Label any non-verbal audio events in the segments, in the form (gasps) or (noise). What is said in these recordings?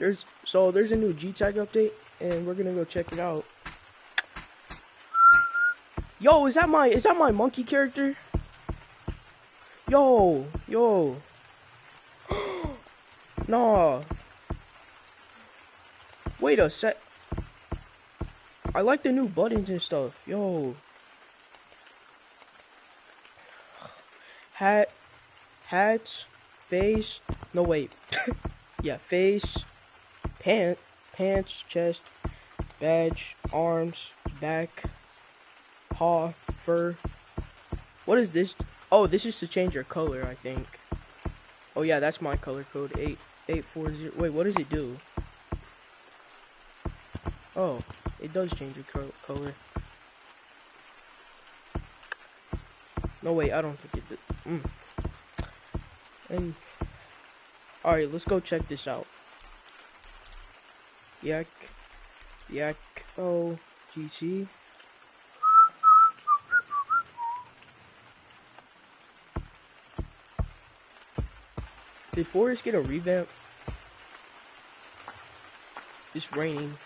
There's so there's a new G tag update, and we're gonna go check it out. Yo, is that my is that my monkey character? Yo, yo. (gasps) nah. Wait a sec. I like the new buttons and stuff. Yo. Hat, hats, face. No wait. (laughs) yeah, face, pant, pants, chest, badge, arms, back, paw, fur. What is this? Oh, this is to change your color, I think. Oh yeah, that's my color code. Eight eight four zero. Wait, what does it do? Oh, it does change your color. No, wait, I don't think it did. Mm. And, alright, let's go check this out. Yak, yak, oh, GC. Did Forest get a revamp? It's raining.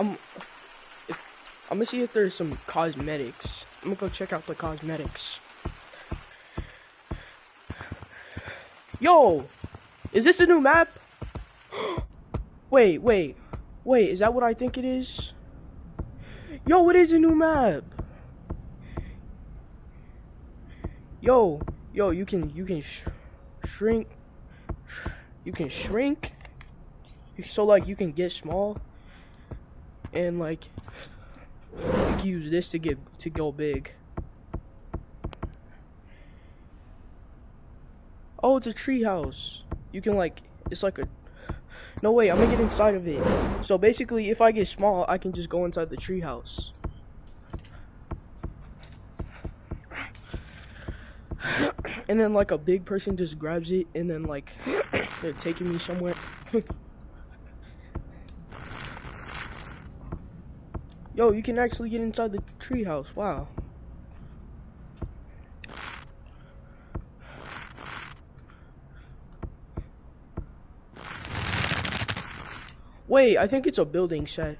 I'm if I'm gonna see if there's some cosmetics. I'm gonna go check out the cosmetics. Yo, is this a new map? (gasps) wait, wait, wait. Is that what I think it is? Yo, it is a new map. Yo, yo, you can you can sh shrink. You can shrink. So like you can get small and like use this to get to go big. Oh, it's a treehouse. You can like it's like a no way. I'm gonna get inside of it. So basically, if I get small, I can just go inside the treehouse. And then like a big person just grabs it and then like (coughs) they're taking me somewhere. (laughs) Yo, you can actually get inside the treehouse. Wow. Wait, I think it's a building set.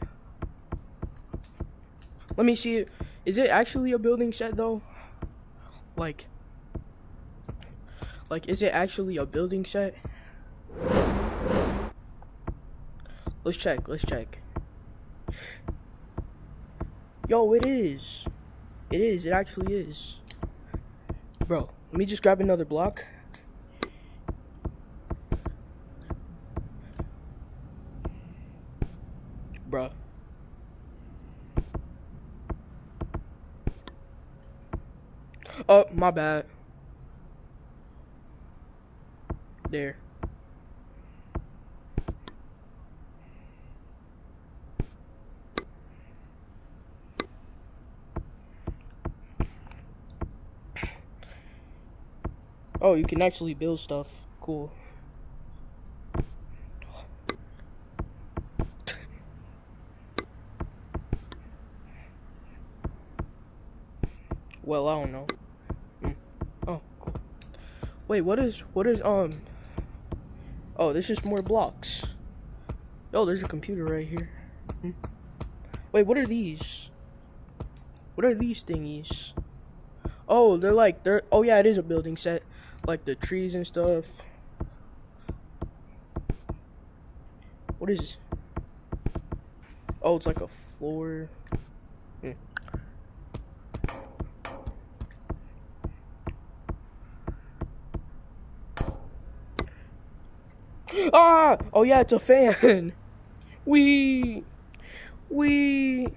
Let me see. Is it actually a building set though? Like, like, is it actually a building set? Let's check. Let's check. Yo, it is. It is. It actually is. Bro, let me just grab another block. Bruh. Oh, my bad. There. Oh, you can actually build stuff. Cool. well, I don't know. Mm. Oh, cool. Wait, what is, what is, um, oh, there's just more blocks. Oh, there's a computer right here. Hmm. Wait, what are these? What are these thingies? Oh, they're like, they're, oh yeah, it is a building set like the trees and stuff. What is this? Oh, it's like a floor. Hmm. Ah! Oh yeah, it's a fan. (laughs) We, we.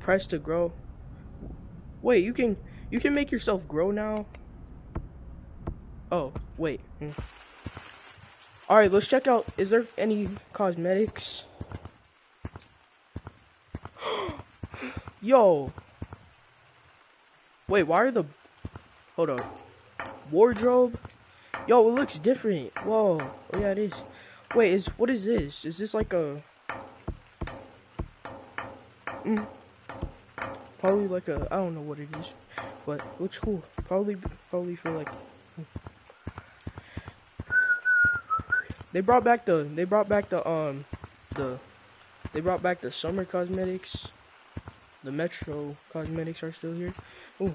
Press to grow. Wait, you can you can make yourself grow now? Oh, wait. Hmm. Alright, let's check out. Is there any cosmetics? (gasps) Yo. Wait, why are the... Hold on. wardrobe. Yo, it looks different. Whoa. Oh yeah, it is. Wait, is what is this? Is this like a? Mm, probably like a. I don't know what it is, but looks cool. Probably, probably for like. They brought back the. They brought back the um, the. They brought back the summer cosmetics. The Metro cosmetics are still here. Ooh,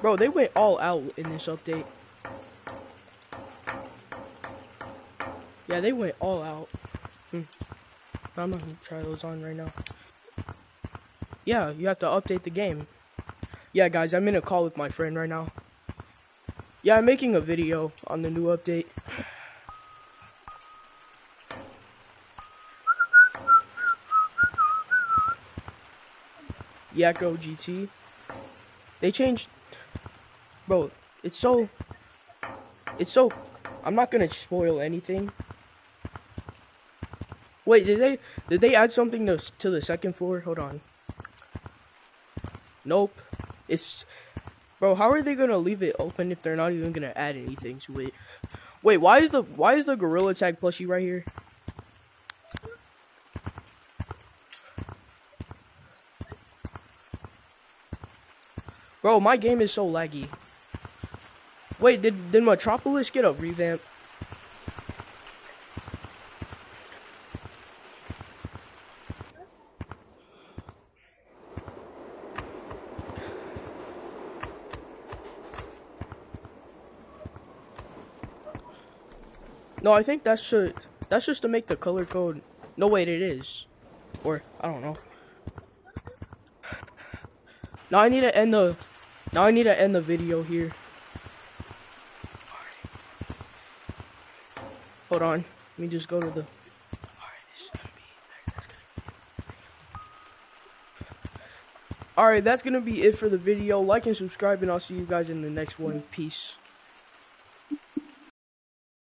Bro, they went all out in this update. Yeah, they went all out. Hmm. I'm gonna try those on right now. Yeah, you have to update the game. Yeah, guys, I'm in a call with my friend right now. Yeah, I'm making a video on the new update. Yakko GT. They changed Bro, it's so... It's so... I'm not gonna spoil anything. Wait, did they did they add something to, to the second floor? Hold on. Nope. It's... Bro, how are they gonna leave it open if they're not even gonna add anything to it? Wait, why is the why is the Gorilla Tag plushie right here? Bro, my game is so laggy. Wait, did did Metropolis get a revamp? No, I think that's just that's just to make the color code. No, wait, it is, or I don't know. Now I need to end the. Now I need to end the video here. Hold on. Let me just go to the... Alright, that's going to be it for the video. Like and subscribe, and I'll see you guys in the next one. Peace.